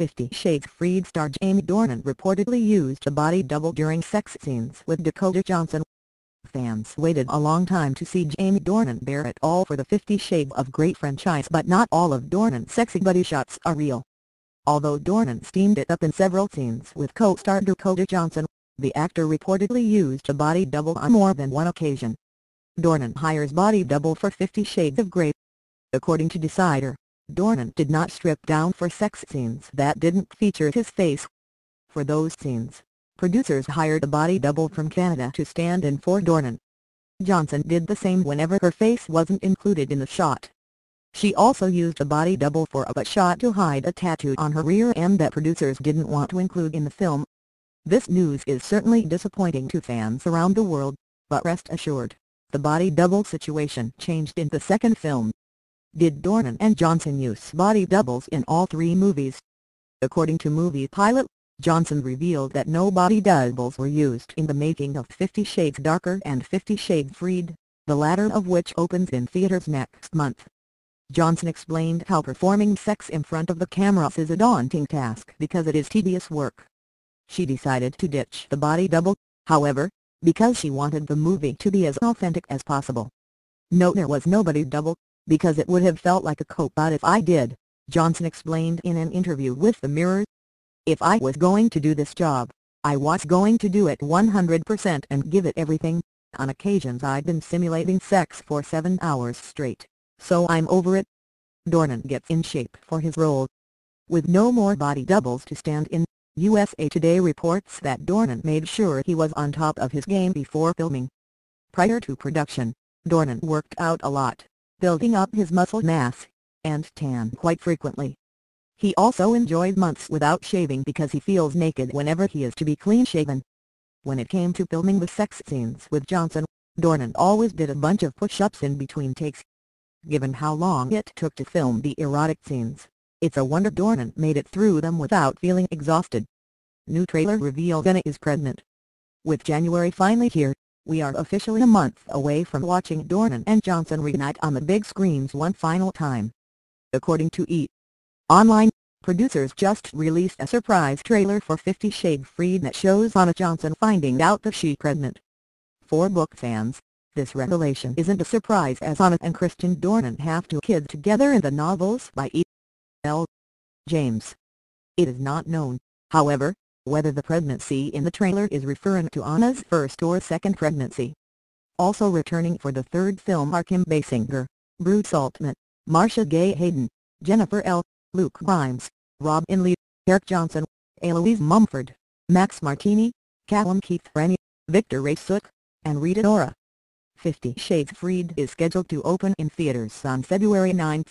Fifty Shades Freed star Jamie Dornan reportedly used a body double during sex scenes with Dakota Johnson. Fans waited a long time to see Jamie Dornan bare it all for the Fifty Shades of Grey franchise but not all of Dornan's sexy body shots are real. Although Dornan steamed it up in several scenes with co-star Dakota Johnson, the actor reportedly used a body double on more than one occasion. Dornan hires body double for Fifty Shades of Grey. According to Decider, Dornan did not strip down for sex scenes that didn't feature his face. For those scenes, producers hired a body double from Canada to stand in for Dornan. Johnson did the same whenever her face wasn't included in the shot. She also used a body double for a butt shot to hide a tattoo on her rear end that producers didn't want to include in the film. This news is certainly disappointing to fans around the world, but rest assured, the body double situation changed in the second film. Did Dornan and Johnson use body doubles in all three movies? According to Movie Pilot, Johnson revealed that no body doubles were used in the making of Fifty Shades Darker and Fifty Shades Freed, the latter of which opens in theaters next month. Johnson explained how performing sex in front of the cameras is a daunting task because it is tedious work. She decided to ditch the body double, however, because she wanted the movie to be as authentic as possible. Note there was nobody double, because it would have felt like a cop-out if I did, Johnson explained in an interview with The Mirror. If I was going to do this job, I was going to do it 100% and give it everything. On occasions I'd been simulating sex for seven hours straight so I'm over it. Dornan gets in shape for his role. With no more body doubles to stand in, USA Today reports that Dornan made sure he was on top of his game before filming. Prior to production, Dornan worked out a lot, building up his muscle mass, and tan quite frequently. He also enjoyed months without shaving because he feels naked whenever he is to be clean-shaven. When it came to filming the sex scenes with Johnson, Dornan always did a bunch of push-ups in between takes. Given how long it took to film the erotic scenes, it's a wonder Dornan made it through them without feeling exhausted. New trailer reveals Anna is pregnant. With January finally here, we are officially a month away from watching Dornan and Johnson reunite on the big screens one final time. According to E! Online, producers just released a surprise trailer for Fifty Shades Freed that shows Anna Johnson finding out that she's pregnant. For book fans, this revelation isn't a surprise as Anna and Christian Dornan have two kids together in the novels by E. L. James. It is not known, however, whether the pregnancy in the trailer is referring to Anna's first or second pregnancy. Also returning for the third film are Kim Basinger, Bruce Altman, Marcia Gay Harden, Jennifer L., Luke Grimes, Robinne Lee, Eric Johnson, Eloise Mumford, Max Martini, Callum Keith Rennie, Victor Rasuk, and Rita Ora. Fifty Shades Freed is scheduled to open in theaters on February 9.